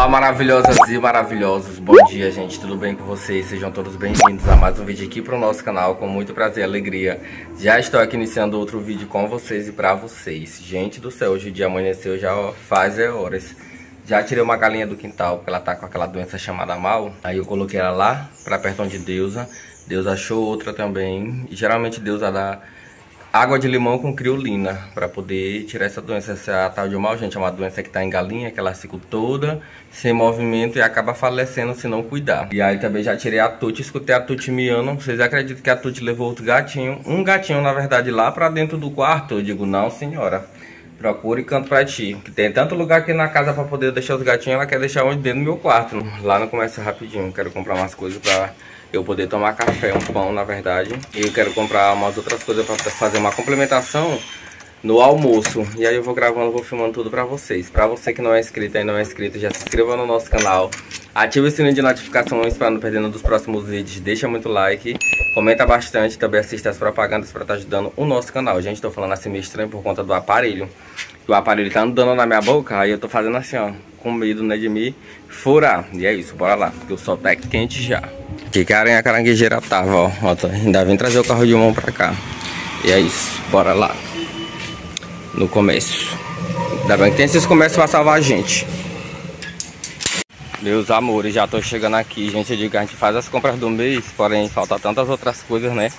Olá maravilhosas e maravilhosos, bom dia gente, tudo bem com vocês? Sejam todos bem-vindos a mais um vídeo aqui para o nosso canal, com muito prazer e alegria. Já estou aqui iniciando outro vídeo com vocês e para vocês. Gente do céu, hoje o dia amanheceu já faz é horas. Já tirei uma galinha do quintal, porque ela tá com aquela doença chamada mal. Aí eu coloquei ela lá, para perto de Deusa. Deus achou outra também, e geralmente Deus dá água de limão com criolina para poder tirar essa doença. Essa tal de mal, gente, é uma doença que está em galinha, que ela fica toda sem movimento e acaba falecendo se não cuidar. E aí também já tirei a Tuti, escutei a Tuti miando. Vocês acreditam que a Tuti levou outro gatinho? Um gatinho, na verdade, lá para dentro do quarto. Eu digo, não, senhora. Procure canto pra ti. Que tem tanto lugar aqui na casa pra poder deixar os gatinhos. Ela quer deixar onde? Dentro do meu quarto. Lá no comércio rapidinho. Quero comprar umas coisas pra eu poder tomar café, um pão na verdade. E eu quero comprar umas outras coisas para fazer uma complementação no almoço. E aí eu vou gravando, vou filmando tudo pra vocês. Pra você que não é inscrito e não é inscrito, já se inscreva no nosso canal. Ative o sininho de notificações para não perder nenhum dos próximos vídeos. Deixa muito like, comenta bastante, também assista as propagandas para estar tá ajudando o nosso canal. Gente, tô falando assim meio estranho por conta do aparelho. O aparelho tá andando na minha boca, aí eu tô fazendo assim, ó, com medo, né, de me furar. E é isso, bora lá, porque o sol tá quente já. Que a aranha caranguejeira tava, ó. ó tô, ainda vem trazer o carro de mão pra cá. E é isso, bora lá. No começo. Ainda bem que tem esses comércios pra salvar a gente. Meus amores, já tô chegando aqui, gente. Eu digo a gente faz as compras do mês, porém falta tantas outras coisas, né?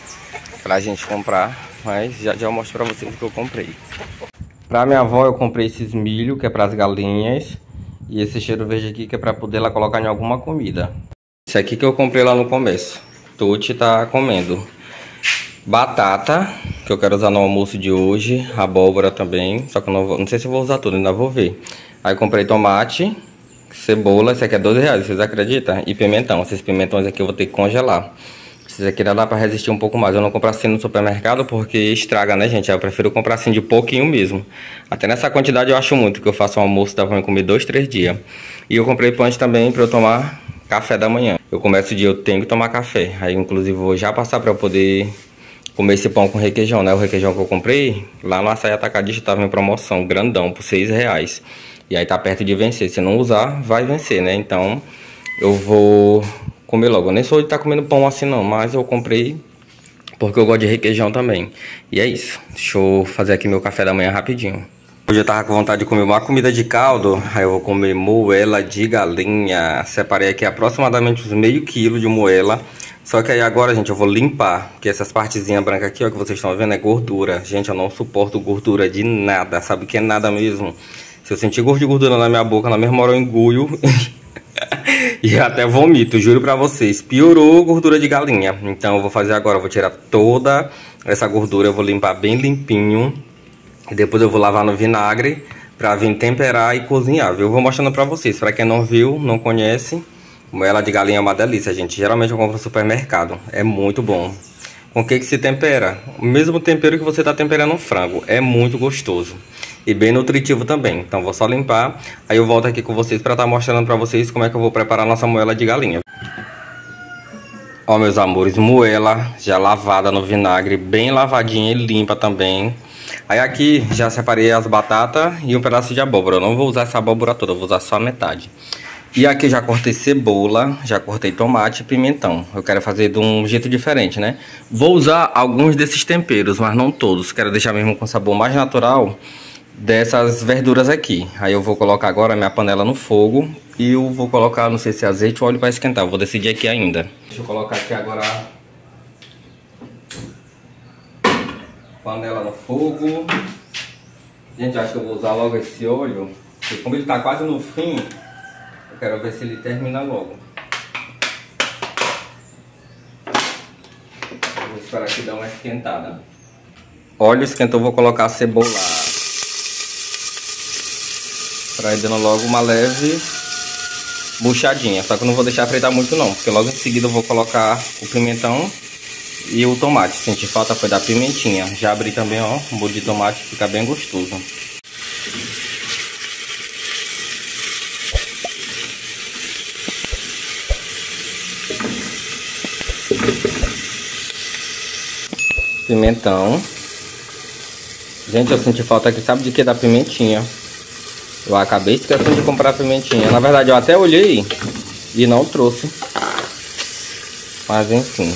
Pra gente comprar. Mas já já mostro pra vocês o que eu comprei. Pra minha avó eu comprei esses milho, que é pras galinhas. E esse cheiro verde aqui, que é pra poder ela colocar em alguma comida. Esse aqui que eu comprei lá no começo. Tuti tá comendo. Batata, que eu quero usar no almoço de hoje. Abóbora também. Só que eu não, vou, não sei se eu vou usar tudo, ainda vou ver. Aí comprei tomate, cebola. Esse aqui é 12 reais, vocês acreditam? E pimentão. Esses pimentões aqui eu vou ter que congelar. Esses aqui dá pra resistir um pouco mais. Eu não compro assim no supermercado porque estraga, né, gente? Eu prefiro comprar assim de pouquinho mesmo. Até nessa quantidade eu acho muito, que eu faço um almoço, dá pra me comer dois, três dias. E eu comprei pães também pra eu tomar café da manhã. Eu começo o dia, eu tenho que tomar café. Aí, inclusive, vou já passar para eu poder comer esse pão com requeijão, né? O requeijão que eu comprei lá no açaí atacadista tava em promoção, grandão, por seis reais. E aí tá perto de vencer. Se não usar, vai vencer, né? Então, eu vou comer logo. Eu nem sou de estar tá comendo pão assim não, mas eu comprei porque eu gosto de requeijão também. E é isso. Deixa eu fazer aqui meu café da manhã rapidinho. Hoje eu tava com vontade de comer uma comida de caldo, aí eu vou comer moela de galinha. Separei aqui aproximadamente uns meio quilo de moela. Só que aí agora, gente, eu vou limpar, porque essas partezinhas brancas aqui, ó, que vocês estão vendo, é gordura. Gente, eu não suporto gordura de nada, sabe o que é nada mesmo? Se eu sentir gosto de gordura na minha boca, na mesma hora eu engulho e até vomito, juro pra vocês. Piorou gordura de galinha. Então eu vou fazer agora, eu vou tirar toda essa gordura, eu vou limpar bem limpinho. Depois eu vou lavar no vinagre para vir temperar e cozinhar, viu? Eu vou mostrando para vocês. Para quem não viu, não conhece, moela de galinha é uma delícia, gente. Geralmente eu compro no supermercado. É muito bom. Com o que, que se tempera? O mesmo tempero que você está temperando um frango. É muito gostoso. E bem nutritivo também. Então vou só limpar. Aí eu volto aqui com vocês para estar tá mostrando para vocês como é que eu vou preparar nossa moela de galinha. Ó, meus amores, moela já lavada no vinagre, bem lavadinha e limpa também. Aí aqui já separei as batatas e um pedaço de abóbora. Eu não vou usar essa abóbora toda, vou usar só a metade. E aqui já cortei cebola, já cortei tomate e pimentão. Eu quero fazer de um jeito diferente, né? Vou usar alguns desses temperos, mas não todos. Quero deixar mesmo com sabor mais natural dessas verduras aqui. Aí eu vou colocar agora minha panela no fogo e eu vou colocar, não sei se é azeite ou óleo para esquentar. Eu vou decidir aqui ainda. Deixa eu colocar aqui agora panela no fogo. Gente, acho que eu vou usar logo esse óleo, porque como ele está quase no fim, eu quero ver se ele termina logo. Vou esperar que dá uma esquentada. Óleo esquentou, vou colocar a cebola. Para ir dando logo uma leve buchadinha. Só que eu não vou deixar fritar muito não, porque logo em seguida eu vou colocar o pimentão e o tomate. Senti falta foi da pimentinha. Já abri também, ó, um bolo de tomate, fica bem gostoso. Pimentão. Gente, eu senti falta aqui, sabe de que? Da pimentinha. Eu acabei esquecendo de comprar pimentinha. Na verdade, eu até olhei e não trouxe. Mas enfim,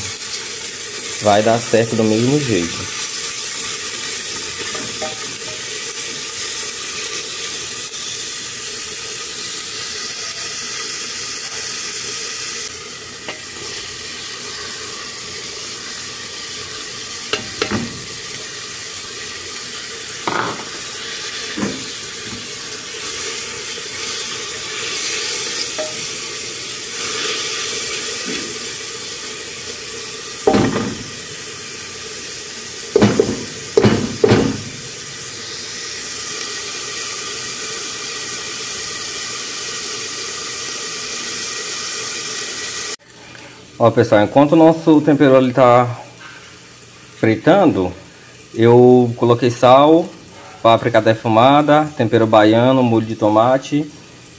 vai dar certo do mesmo jeito. Ó pessoal, enquanto o nosso tempero ali tá fritando, eu coloquei sal, páprica defumada, tempero baiano, molho de tomate,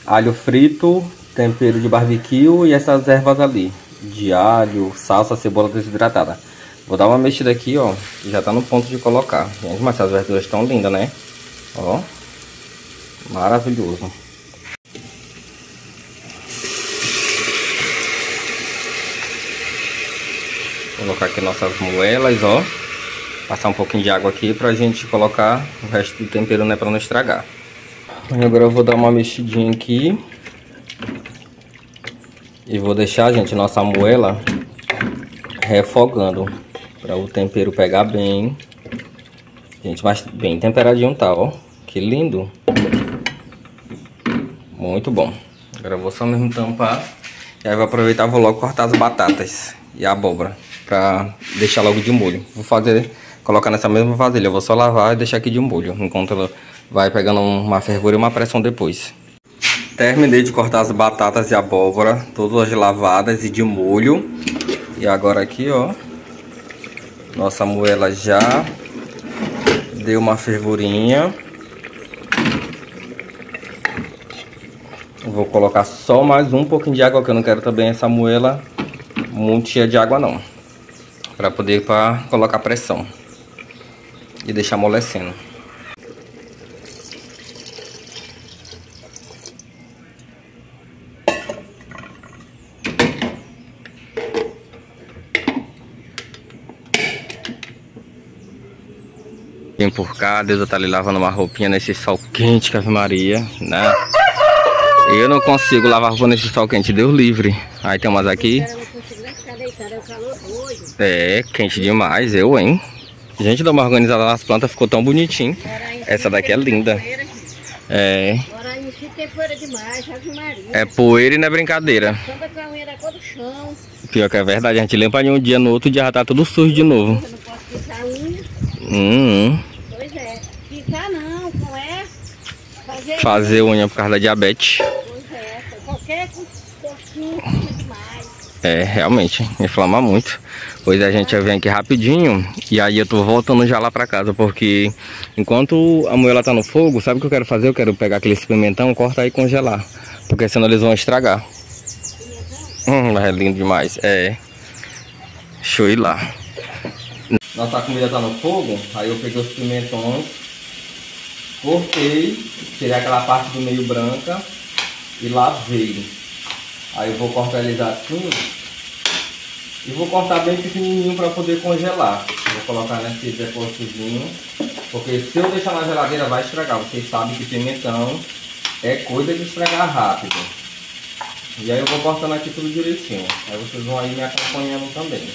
alho frito, tempero de barbecue e essas ervas ali, de alho, salsa, cebola desidratada. Vou dar uma mexida aqui, ó, já tá no ponto de colocar. Gente, mas essas verduras estão lindas, né? Ó, maravilhoso. Colocar aqui nossas moelas, ó. Passar um pouquinho de água aqui pra gente colocar o resto do tempero, né, pra não estragar. Agora eu vou dar uma mexidinha aqui. E vou deixar, gente, nossa moela refogando. Pra o tempero pegar bem. Gente, mas bem temperadinho tá, ó. Que lindo. Muito bom. Agora eu vou só mesmo tampar. E aí vou aproveitar e vou logo cortar as batatas e a abóbora para deixar logo de molho. Vou fazer, colocar nessa mesma vasilha, eu vou só lavar e deixar aqui de molho, enquanto ela vai pegando uma fervura e uma pressão depois. Terminei de cortar as batatas e abóbora, todas lavadas e de molho. E agora aqui, ó, nossa moela já deu uma fervurinha. Vou colocar só mais um pouquinho de água, que eu não quero também essa moela muito cheia de água não para poder para colocar pressão e deixar amolecendo. Vem por cá, Deus tá ali lavando uma roupinha nesse sol quente, que Maria, né? Eu não consigo lavar roupa nesse sol quente, Deus livre. Aí tem umas aqui é, quente demais, eu, hein? Gente, dá uma organizada nas plantas, ficou tão bonitinho. Essa daqui é linda. É. É poeira e não é brincadeira. Pior que é verdade, a gente limpa em um dia, no outro dia já tá tudo sujo de novo. Hum. Pois é. Ficar não, não é? Fazer, Fazer unha por causa da diabetes. Pois é, qualquer postinho demais. É, realmente, inflama muito. Pois a gente vem aqui rapidinho e aí eu tô voltando já lá pra casa, porque enquanto a moela tá no fogo, sabe o que eu quero fazer? Eu quero pegar aquele pimentão, cortar e congelar, porque senão eles vão estragar. Hum, é lindo demais, é. Eu ir lá. Nossa comida tá no fogo, aí eu peguei os pimentões, cortei, tirei aquela parte do meio branca e lavei. Aí eu vou cortar eles assim e vou cortar bem pequenininho para poder congelar. Vou colocar nesse depósitozinho. Porque se eu deixar na geladeira vai estragar. Vocês sabem que pimentão é coisa de estragar rápido. E aí eu vou cortando aqui tudo direitinho. Aí vocês vão aí me acompanhando também.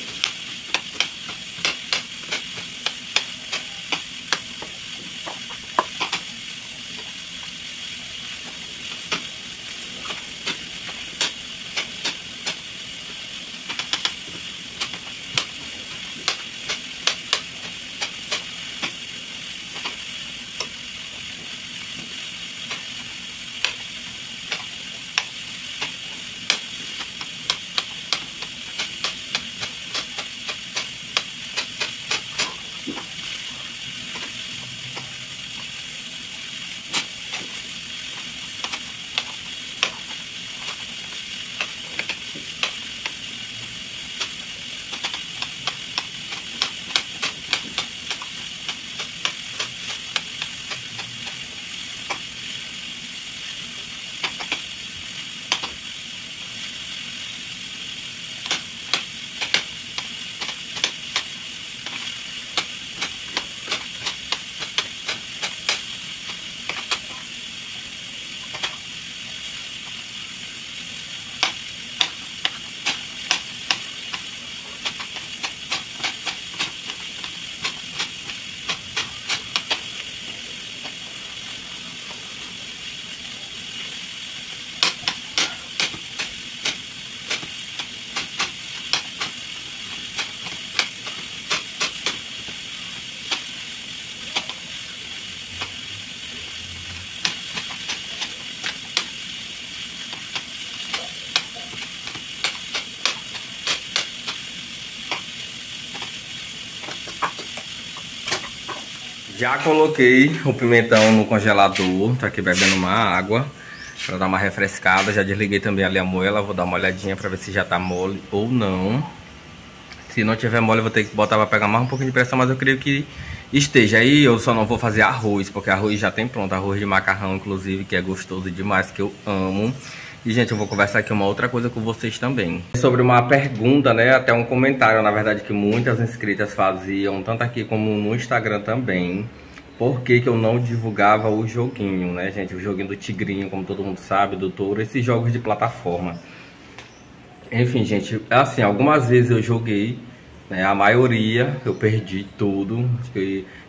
Já coloquei o pimentão no congelador, tá aqui bebendo uma água para dar uma refrescada. Já desliguei também ali a moela, vou dar uma olhadinha para ver se já tá mole ou não. Se não tiver mole, vou ter que botar para pegar mais um pouquinho de pressão, mas eu creio que esteja. Aí eu só não vou fazer arroz, porque arroz já tem pronto, arroz de macarrão, inclusive, que é gostoso demais, que eu amo. E, gente, eu vou conversar aqui uma outra coisa com vocês também. Sobre uma pergunta, né, até um comentário, na verdade, que muitas inscritas faziam, tanto aqui como no Instagram também. Por que, que eu não divulgava o joguinho, né, gente? O joguinho do Tigrinho, como todo mundo sabe, do Touro, esses jogos de plataforma. Enfim, gente, assim, algumas vezes eu joguei, né, a maioria eu perdi tudo,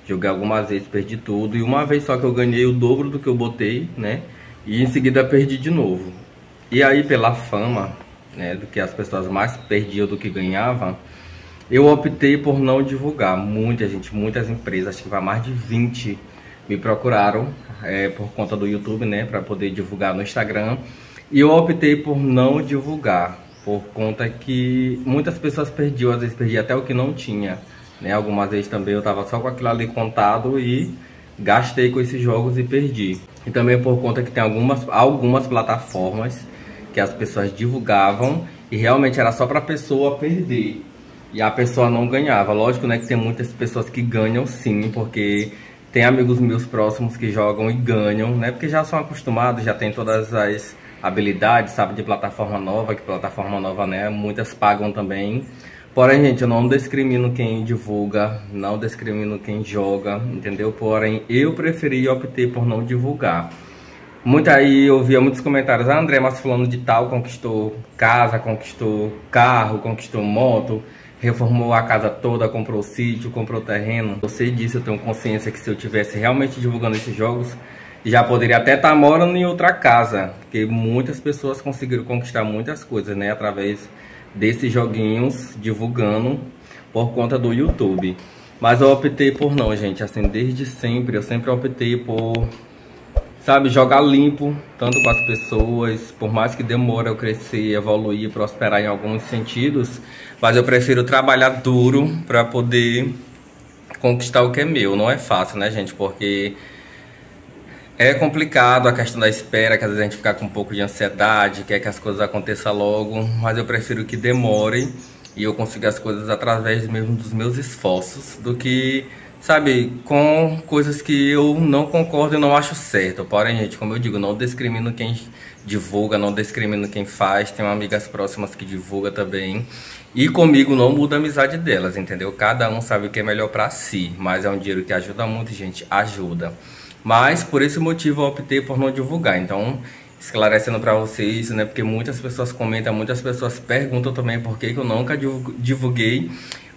joguei algumas vezes, perdi tudo, e uma vez só que eu ganhei o dobro do que eu botei, né, e em seguida perdi de novo. E aí, pela fama, né, do que as pessoas mais perdiam do que ganhavam, eu optei por não divulgar. Muita gente, muitas empresas, acho que vai mais de 20, me procuraram é, por conta do YouTube, né, para poder divulgar no Instagram. E eu optei por não divulgar por conta que muitas pessoas perdiam, às vezes perdi até o que não tinha, né? Algumas vezes também eu tava só com aquilo ali contado e gastei com esses jogos e perdi. E também por conta que tem algumas, algumas plataformas que as pessoas divulgavam e realmente era só para a pessoa perder e a pessoa não ganhava. Lógico, né, que tem muitas pessoas que ganham sim, porque tem amigos meus próximos que jogam e ganham, né? Porque já são acostumados, já tem todas as habilidades, sabe, de plataforma nova, que plataforma nova, né, muitas pagam também. Porém, gente, eu não discrimino quem divulga, não discrimino quem joga, entendeu? Porém, eu preferi optei por não divulgar. Muita aí eu via muitos comentários, ah, André, mas falando de tal conquistou casa, conquistou carro, conquistou moto, reformou a casa toda, comprou sítio, comprou terreno. Eu sei disso, eu tenho consciência que se eu tivesse realmente divulgando esses jogos, já poderia até estar tá morando em outra casa, porque muitas pessoas conseguiram conquistar muitas coisas, né, através desses joguinhos divulgando por conta do YouTube. Mas eu optei por não, gente, assim, desde sempre, eu sempre optei por, sabe, jogar limpo, tanto com as pessoas, por mais que demore eu crescer, evoluir, prosperar em alguns sentidos, mas eu prefiro trabalhar duro para poder conquistar o que é meu. Não é fácil, né, gente, porque é complicado a questão da espera, que às vezes a gente fica com um pouco de ansiedade, quer que as coisas aconteçam logo, mas eu prefiro que demore e eu consiga as coisas através mesmo dos meus esforços, do que, sabe, com coisas que eu não concordo e não acho certo. Porém, gente, como eu digo, não discrimino quem divulga, não discrimino quem faz, tenho amigas próximas que divulga também. E comigo não muda a amizade delas, entendeu? Cada um sabe o que é melhor para si, mas é um dinheiro que ajuda muito, gente, ajuda. Mas por esse motivo eu optei por não divulgar. Então, esclarecendo para vocês, né? Porque muitas pessoas comentam, muitas pessoas perguntam também por que, que eu nunca divulguei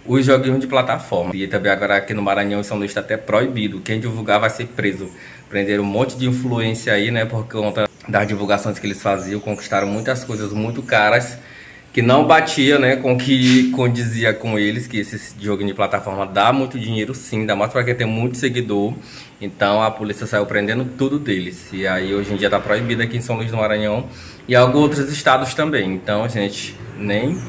os joguinhos de plataforma. E também agora aqui no Maranhão São Luís está até proibido. Quem divulgar vai ser preso. Prenderam um monte de influência aí, né? Por conta das divulgações que eles faziam, conquistaram muitas coisas muito caras que não batia né, com o que condizia com eles, que esse jogo de plataforma dá muito dinheiro sim, dá mais para quem tem muito seguidor. Então a polícia saiu prendendo tudo deles. E aí hoje em dia tá proibido aqui em São Luís do Maranhão e alguns outros estados também. Então, gente, nem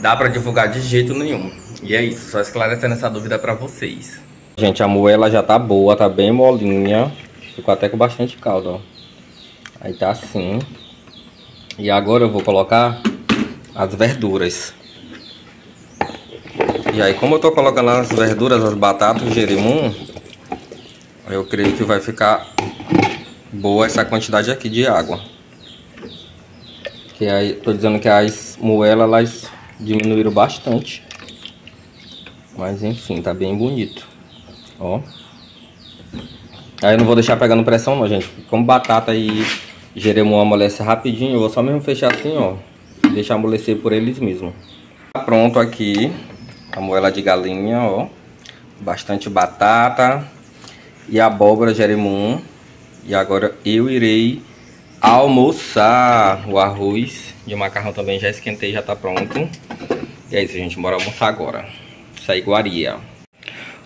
dá para divulgar de jeito nenhum. E é isso, só esclarecendo essa dúvida para vocês. Gente, a moela já tá boa, tá bem molinha. Ficou até com bastante caldo, ó. Aí tá assim. E agora eu vou colocar as verduras. E aí, como eu tô colocando as verduras, as batatas, o jerimum, eu creio que vai ficar boa essa quantidade aqui de água. Que aí, tô dizendo que as moelas, elas diminuíram bastante. Mas enfim, tá bem bonito. Ó. Aí eu não vou deixar pegando pressão não, gente. Como batata e jerimum amolece rapidinho, eu vou só mesmo fechar assim, ó deixar amolecer por eles mesmos. Tá pronto aqui a moela de galinha, ó. Bastante batata e abóbora jerimum. E agora eu irei almoçar. O arroz de macarrão também já esquentei, já tá pronto. E é isso, gente. Bora almoçar agora. Essa iguaria.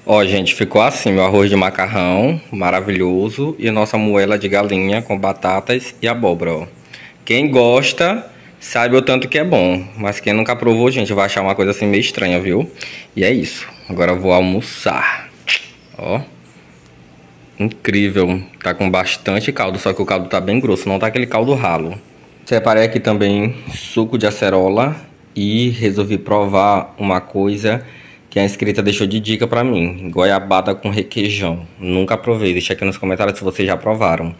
Ó, gente, ficou assim, meu arroz de macarrão, maravilhoso. E a nossa moela de galinha com batatas e abóbora, ó. Quem gosta sabe o tanto que é bom. Mas quem nunca provou, gente, vai achar uma coisa assim meio estranha, viu? E é isso. Agora eu vou almoçar. Ó. incrível. Tá com bastante caldo, só que o caldo tá bem grosso, não tá aquele caldo ralo. Separei aqui também suco de acerola e resolvi provar uma coisa que a inscrita deixou de dica para mim. Goiabada com requeijão. Nunca provei, deixa aqui nos comentários se vocês já provaram.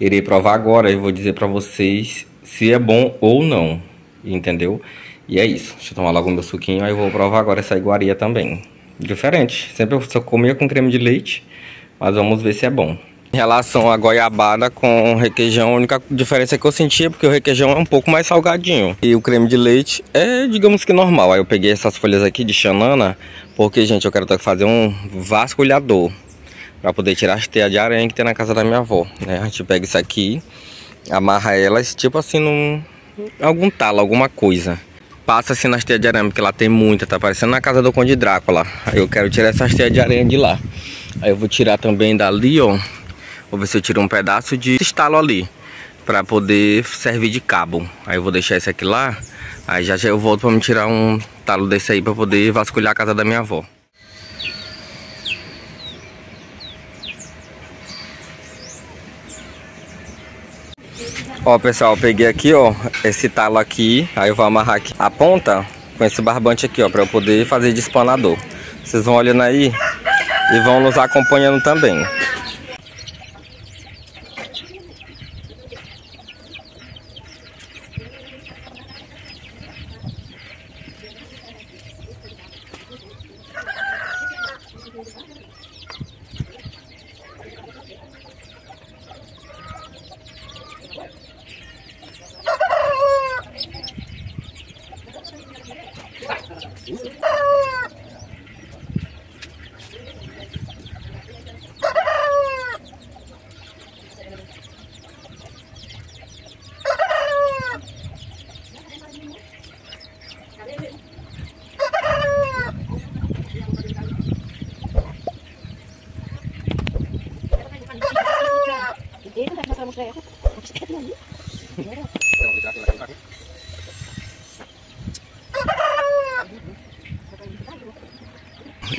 Irei provar agora e vou dizer para vocês se é bom ou não, entendeu? E é isso, deixa eu tomar logo meu suquinho, aí eu vou provar agora essa iguaria também. Diferente, sempre eu só comia com creme de leite, mas vamos ver se é bom. Em relação à goiabada com requeijão, a única diferença que eu senti é porque o requeijão é um pouco mais salgadinho. E o creme de leite é, digamos que normal. Aí eu peguei essas folhas aqui de xanana, porque, gente, eu quero fazer um vasculhador. Pra poder tirar as teias de aranha que tem na casa da minha avó, né? A gente pega isso aqui, amarra elas, tipo assim, num... Algum talo, alguma coisa. Passa assim nas teias de aranha, porque lá tem muita, tá parecendo na casa do Conde Drácula. Aí eu quero tirar essas teias de aranha de lá. Aí eu vou tirar também dali, ó. Vou ver se eu tiro um pedaço de estalo ali. Pra poder servir de cabo. Aí eu vou deixar esse aqui lá. Aí já já eu volto pra me tirar um talo desse aí pra poder vasculhar a casa da minha avó. Ó pessoal, peguei aqui ó, esse talo aqui, aí eu vou amarrar aqui a ponta com esse barbante aqui ó, pra eu poder fazer de espanador. Vocês vão olhando aí e vão nos acompanhando também.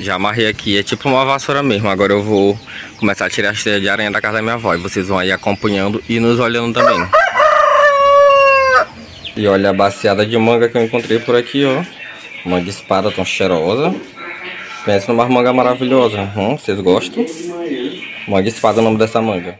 Já amarrei aqui, é tipo uma vassoura mesmo. Agora eu vou começar a tirar as teias de aranha da casa da minha avó. E vocês vão aí acompanhando e nos olhando também. E olha a baciada de manga que eu encontrei por aqui, ó. Manga espada tão cheirosa. Pensa numa manga maravilhosa. Hum, vocês gostam? Manga espada é o nome dessa manga.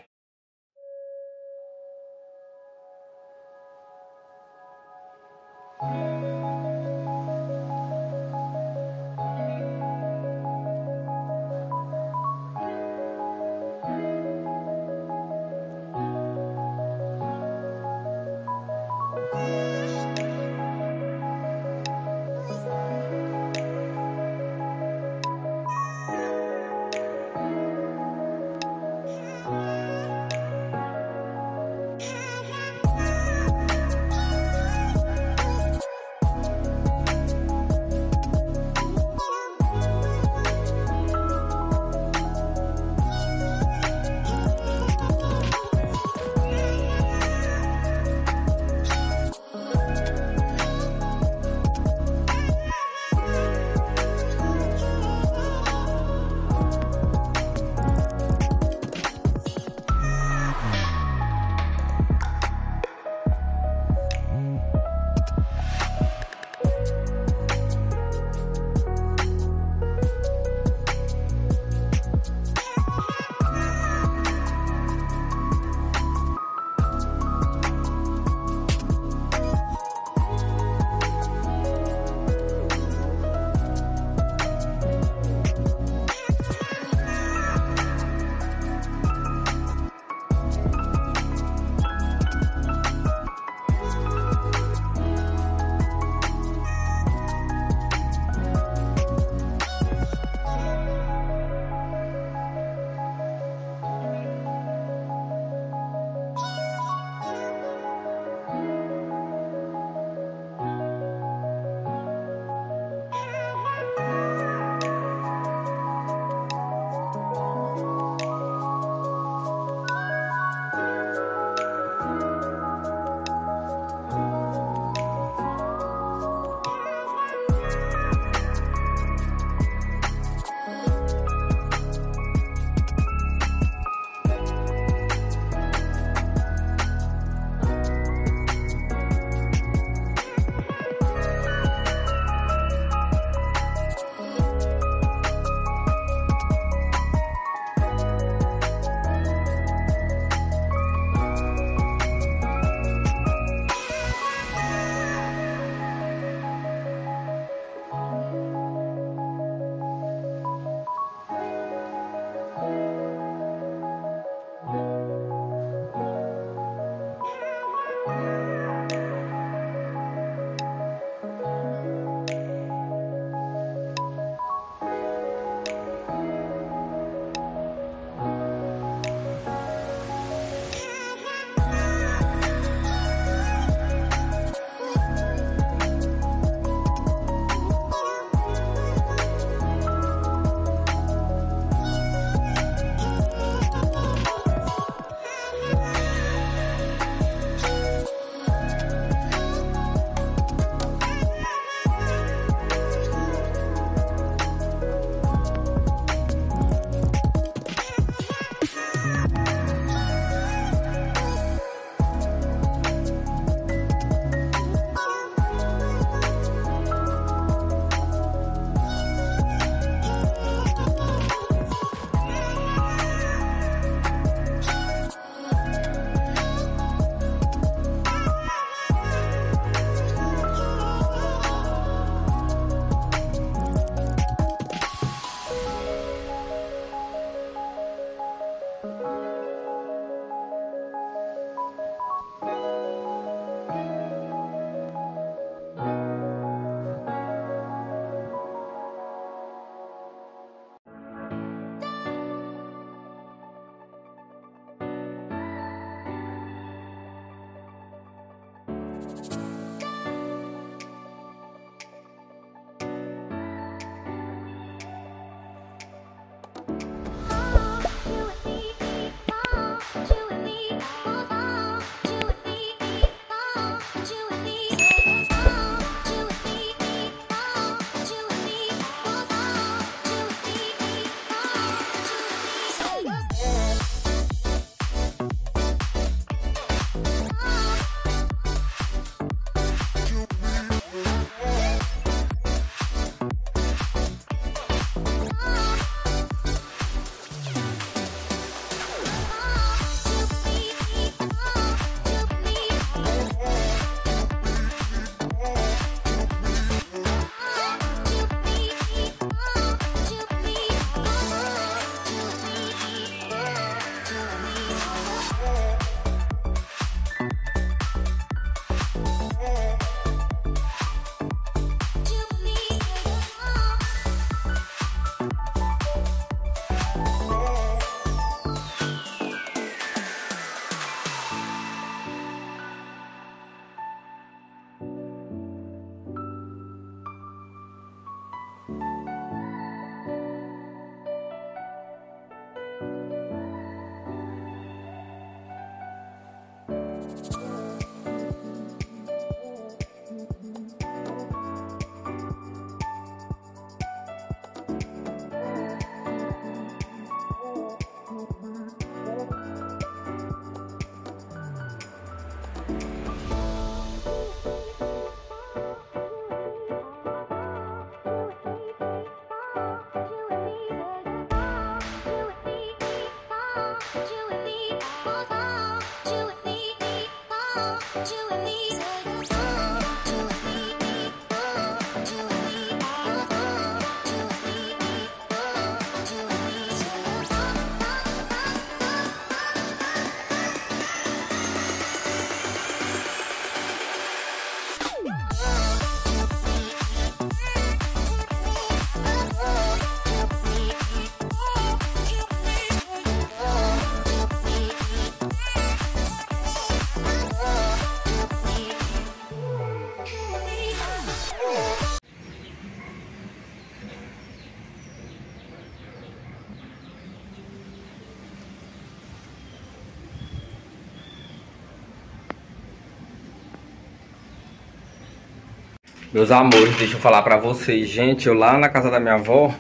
Meus amores, deixa eu falar pra vocês. Gente, eu lá na casa da minha avó,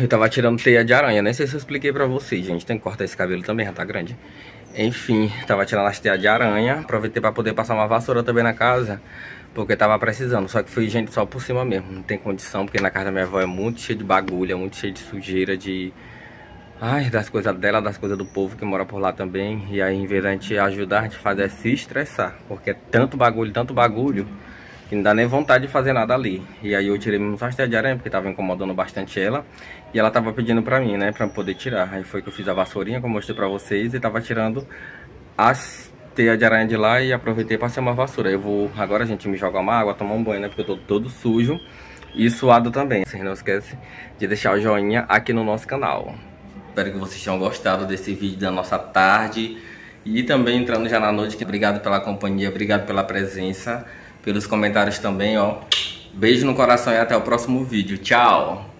eu tava tirando teia de aranha. Nem sei se eu expliquei pra vocês, gente. Tem que cortar esse cabelo também, já tá grande. Enfim, tava tirando as teias de aranha. Aproveitei pra poder passar uma vassoura também na casa. Porque tava precisando. Só que foi gente só por cima mesmo. Não tem condição, porque na casa da minha avó é muito cheio de bagulho, é muito cheio de sujeira, de... Ai, das coisas dela, das coisas do povo que mora por lá também. E aí, em vez da gente ajudar, a gente faz é se estressar. Porque é tanto bagulho, tanto bagulho que não dá nem vontade de fazer nada ali. E aí eu tirei as teias de aranha, porque tava incomodando bastante ela. E ela tava pedindo pra mim, né, pra poder tirar. Aí foi que eu fiz a vassourinha, como eu mostrei pra vocês, e tava tirando as teias de aranha de lá e aproveitei pra ser uma vassoura. Eu vou, agora, gente, me jogar uma água, tomar um banho, né, porque eu tô todo sujo e suado também. Vocês não esquecem de deixar o joinha aqui no nosso canal. Espero que vocês tenham gostado desse vídeo da nossa tarde. E também entrando já na noite, obrigado pela companhia, obrigado pela presença pelos comentários também, ó. Beijo no coração e até o próximo vídeo. Tchau!